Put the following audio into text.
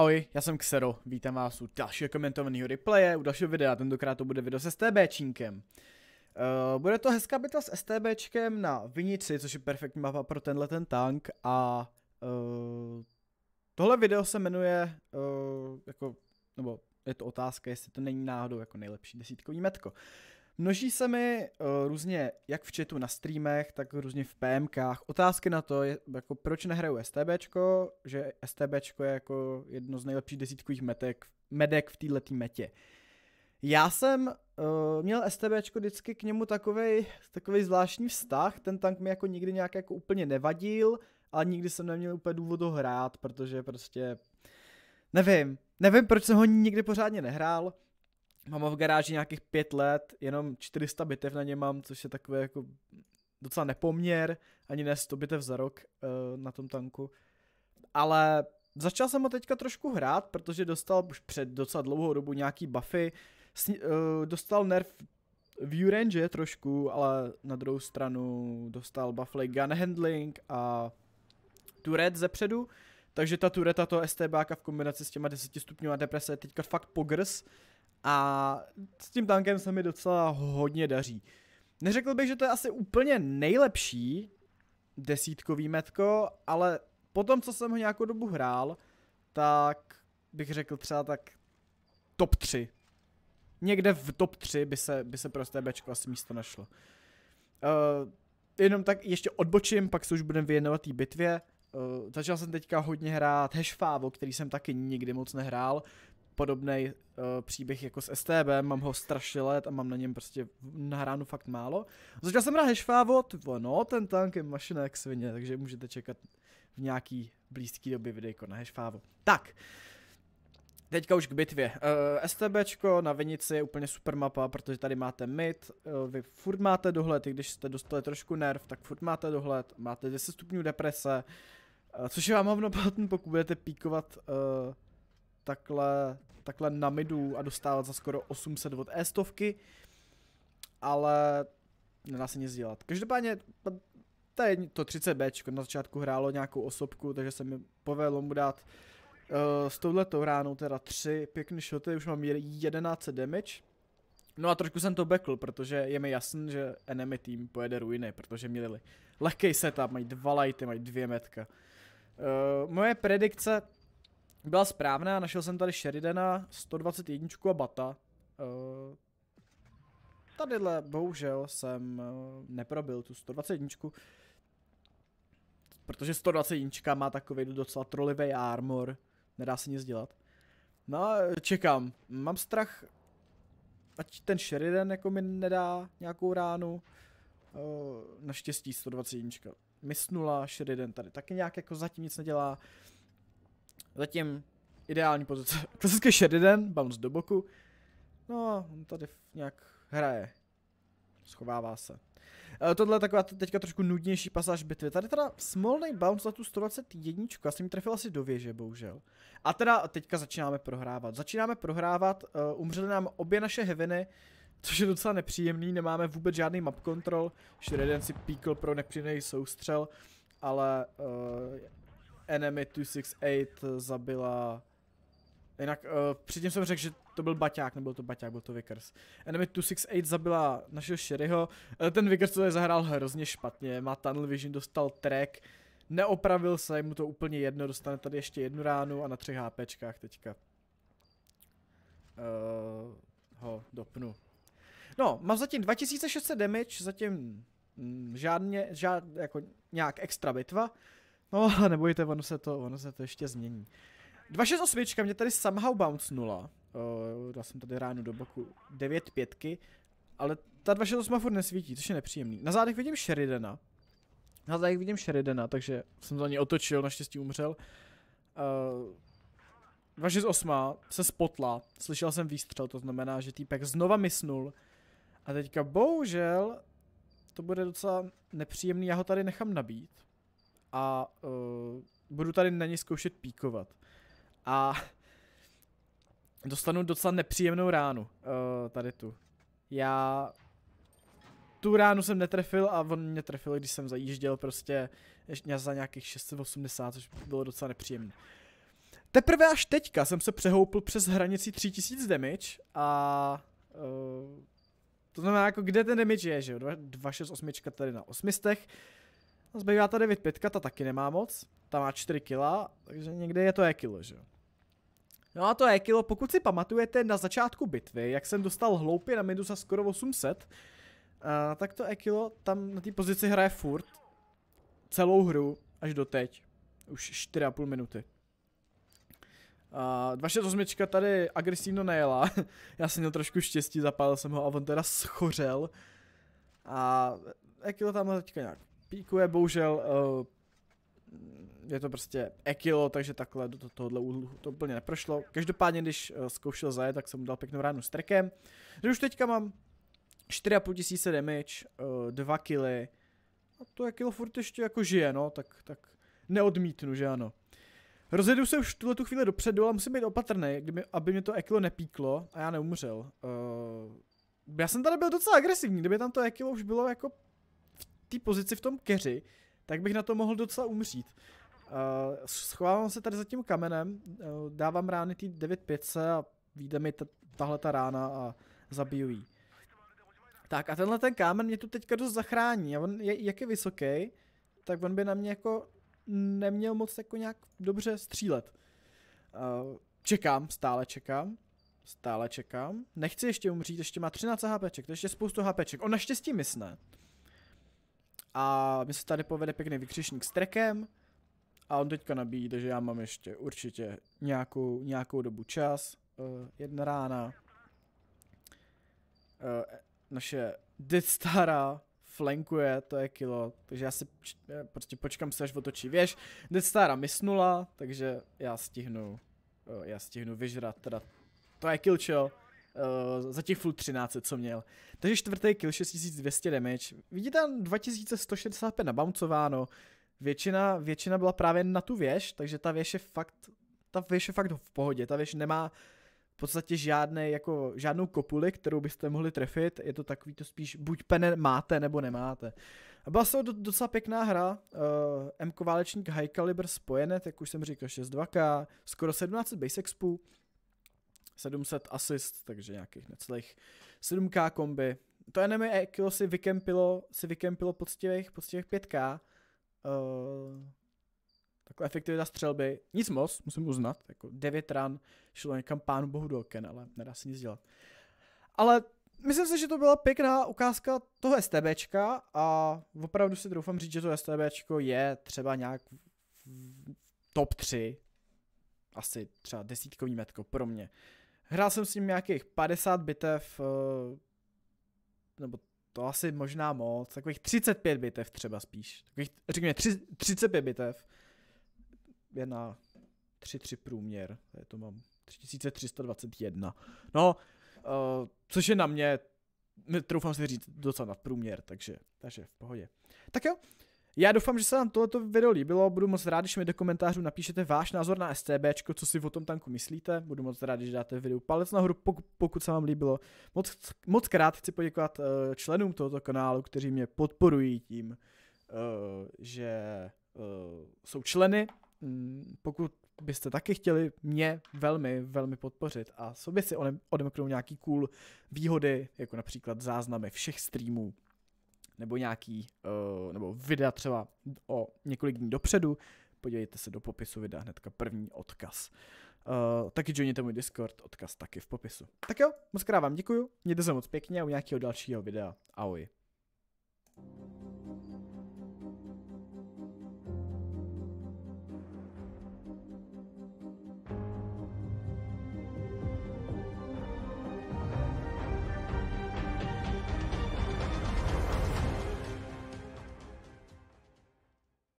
Ahoj, já jsem Xero, vítám vás u dalšího komentovaného replaye, u dalšího videa, tentokrát to bude video s STBčínkem. Uh, bude to hezká bitva s STBčkem na Vinici, což je perfektní mapa pro tenhle ten tank a uh, tohle video se jmenuje, uh, jako, nebo je to otázka, jestli to není náhodou jako nejlepší desítkový metko. Množí se mi uh, různě, jak v chatu na streamech, tak různě v PMkách, otázky na to, je, jako proč nehraju STBčko, že STBčko je jako jedno z nejlepších desítkových metek, medek v této metě. Já jsem uh, měl STBčko vždycky k němu takovej, takovej zvláštní vztah, ten tank mi jako nikdy nějak jako úplně nevadil, ale nikdy jsem neměl úplně důvod ho hrát, protože prostě, nevím, nevím proč jsem ho nikdy pořádně nehrál, Mám ho v garáži nějakých pět let, jenom 400 bitev na něm mám, což je takové jako docela nepoměr, ani ne 100 bitev za rok uh, na tom tanku. Ale začal jsem ho teďka trošku hrát, protože dostal už před docela dlouhou dobu nějaký buffy, Sni- uh, dostal nerf view range trošku, ale na druhou stranu dostal buffly gun handling a turret ze předu, takže ta tureta to STBáka v kombinaci s těma 10 stupňů a deprese je teďka fakt pogrs a s tím tankem se mi docela hodně daří. Neřekl bych, že to je asi úplně nejlepší desítkový metko, ale po tom, co jsem ho nějakou dobu hrál, tak bych řekl třeba tak top 3. Někde v top 3 by se, by se pro STBčko asi místo našlo. Uh, jenom tak ještě odbočím, pak se už budeme věnovat té bitvě. Uh, začal jsem teďka hodně hrát Hashfavo, který jsem taky nikdy moc nehrál podobný uh, příběh jako s STB, mám ho strašně let a mám na něm prostě nahránu fakt málo. Začal jsem hrát Hashfavo, no ten tank je mašina jak svině, takže můžete čekat v nějaký blízký době videjko na Hashfavo. Tak, Teďka už k bitvě. Uh, STBčko na Vinici je úplně super mapa, protože tady máte mid, uh, vy furt máte dohled, i když jste dostali trošku nerv, tak furt máte dohled, máte 10 stupňů deprese, uh, což je vám hovno pokud budete píkovat uh, takhle, takhle na midu a dostávat za skoro 800 od e-stovky, ale nedá se nic dělat. Každopádně to je to 30B, na začátku hrálo nějakou osobku, takže se mi povedlo mu dát uh, s touhletou ránou teda tři pěkné shoty, už mám 11 damage. No a trošku jsem to backl, protože je mi jasný, že enemy team pojede ruiny, protože měli lehký setup, mají dva lighty, mají dvě metka. Uh, moje predikce byla správná, našel jsem tady Sheridana, 121 a Bata. Uh, tadyhle bohužel jsem uh, neprobil tu 121. Protože 121 má takový docela trolivý armor, nedá se nic dělat. No čekám, mám strach, ať ten Sheridan jako mi nedá nějakou ránu. Uh, naštěstí 121. Misnula, Sheridan tady taky nějak jako zatím nic nedělá. Zatím ideální pozice. Klasický Sheridan, bounce do boku. No, on tady nějak hraje. Schovává se. E, tohle je taková teďka trošku nudnější pasáž bitvy. Tady teda smolný bounce za tu 121. Já jsem mi trefil asi do věže, bohužel. A teda teďka začínáme prohrávat. Začínáme prohrávat, uh, umřely nám obě naše heaveny, což je docela nepříjemný, nemáme vůbec žádný map control. Sheridan si píkl pro nepříjemný soustřel, ale uh, Enemy 268 zabila... Jinak, uh, předtím jsem řekl, že to byl Baťák, nebyl to Baťák, byl to Vickers. Enemy 268 zabila našeho Sherryho, uh, ten Vickers to zahrál hrozně špatně, má Tunnel Vision, dostal track, neopravil se, mu to úplně jedno, dostane tady ještě jednu ránu a na třech HPčkách teďka. Uh, ho dopnu. No, mám zatím 2600 damage, zatím mm, žádně, žád, jako nějak extra bitva. No, ale nebojte, ono se to, ono se to ještě změní. 268 mě tady somehow bounce nula. Uh, dal jsem tady ránu do boku 9 pětky, ale ta 268 furt nesvítí, což je nepříjemný. Na zádech vidím Sheridana. Na zádech vidím Sheridana, takže jsem za ní otočil, naštěstí umřel. Uh, 268 se spotla, slyšel jsem výstřel, to znamená, že týpek znova misnul. A teďka bohužel to bude docela nepříjemný, já ho tady nechám nabít a uh, budu tady na něj zkoušet píkovat. A dostanu docela nepříjemnou ránu, uh, tady tu. Já tu ránu jsem netrefil a on mě trefil, když jsem zajížděl prostě za nějakých 680, což bylo docela nepříjemné. Teprve až teďka jsem se přehoupl přes hranici 3000 damage a uh, to znamená jako kde ten damage je, že jo, 268 tady na 800, a zbývá ta 95, ta taky nemá moc, ta má 4 kg, takže někde je to e kilo, že jo. No a to e kilo, pokud si pamatujete na začátku bitvy, jak jsem dostal hloupě na Medusa skoro 800, uh, tak to e kilo tam na té pozici hraje furt celou hru až do teď. Už 4,5 minuty. Uh, 268 tady agresivno nejela. Já jsem měl trošku štěstí, zapálil jsem ho a on teda schořel. A Ekilo tam teďka nějak píkuje, bohužel uh, je to prostě Ekilo, takže takhle do tohohle úhlu to úplně neprošlo. Každopádně, když uh, zkoušel zajet, tak jsem mu dal pěknou ránu s trekem. Že už teďka mám 4,5 tisíce damage, uh, 2 killy. A to Ekilo furt ještě jako žije, no, tak, tak neodmítnu, že ano. Rozjedu se už tuhle tu chvíli dopředu, ale musím být opatrný, kdyby, aby mě to ekilo nepíklo a já neumřel. Uh, já jsem tady byl docela agresivní, kdyby tam to ekilo už bylo jako té pozici v tom keři, tak bych na to mohl docela umřít. Uh, schovávám se tady za tím kamenem, uh, dávám rány tý 95 a vyjde mi tahle ta rána a zabiju jí. Tak a tenhle ten kámen mě tu teďka dost zachrání a on je, jak je vysoký, tak on by na mě jako neměl moc jako nějak dobře střílet. Uh, čekám, stále čekám. Stále čekám. Nechci ještě umřít, ještě má 13 HPček, to ještě spoustu HPček. On naštěstí mysne. A mi se tady povede pěkný vykřišník s trekem. A on teďka nabíjí, takže já mám ještě určitě nějakou, nějakou dobu čas. Uh, jedna rána. Uh, naše Death Stara flankuje, to je kilo, takže já si prostě počkám se, až otočí věž. Death Stara misnula, takže já stihnu, já stihnu vyžrat, teda to je kill chill, uh, za těch full 13, co měl. Takže čtvrtý kill, 6200 damage. Vidíte tam 2165 nabouncované. většina, většina byla právě na tu věž, takže ta věž je fakt, ta věž je fakt v pohodě, ta věž nemá podstatě žádné, jako, žádnou kopuli, kterou byste mohli trefit, je to takový to spíš buď pene máte nebo nemáte. A byla to docela pěkná hra, uh, M válečník High Caliber spojenet, jak už jsem říkal, 6.2K, skoro 17 base expů, 700 assist, takže nějakých necelých 7K komby. To enemy Ekilo si vykempilo, si vykempilo poctivých, poctivých 5K. Uh, Takhle efektivita střelby, nic moc, musím uznat, jako 9 ran šlo někam pánu bohu do oken, ale nedá se nic dělat. Ale myslím si, že to byla pěkná ukázka toho STBčka a opravdu si doufám říct, že to STBčko je třeba nějak v top 3, asi třeba desítkový metko pro mě. Hrál jsem s ním nějakých 50 bitev, eh, nebo to asi možná moc, takových 35 bitev třeba spíš. Takových, řekněme, 35 bitev na 3-3 průměr, je to mám 3321. No, uh, což je na mě, troufám si říct, docela nad průměr, takže, takže v pohodě. Tak jo, já doufám, že se vám tohoto video líbilo, budu moc rád, když mi do komentářů napíšete váš názor na STB, co si o tom tanku myslíte, budu moc rád, když dáte video palec nahoru, pokud, se vám líbilo. Moc, moc krát chci poděkovat uh, členům tohoto kanálu, kteří mě podporují tím, uh, že uh, jsou členy. Mm, pokud byste taky chtěli mě velmi, velmi podpořit a sobě si odemknout nějaký cool výhody, jako například záznamy všech streamů, nebo nějaký, uh, nebo videa třeba o několik dní dopředu, podívejte se do popisu videa hnedka první odkaz. Uh, taky joiněte můj Discord, odkaz taky v popisu. Tak jo, moc krát vám děkuju, mějte se moc pěkně a u nějakého dalšího videa. Ahoj.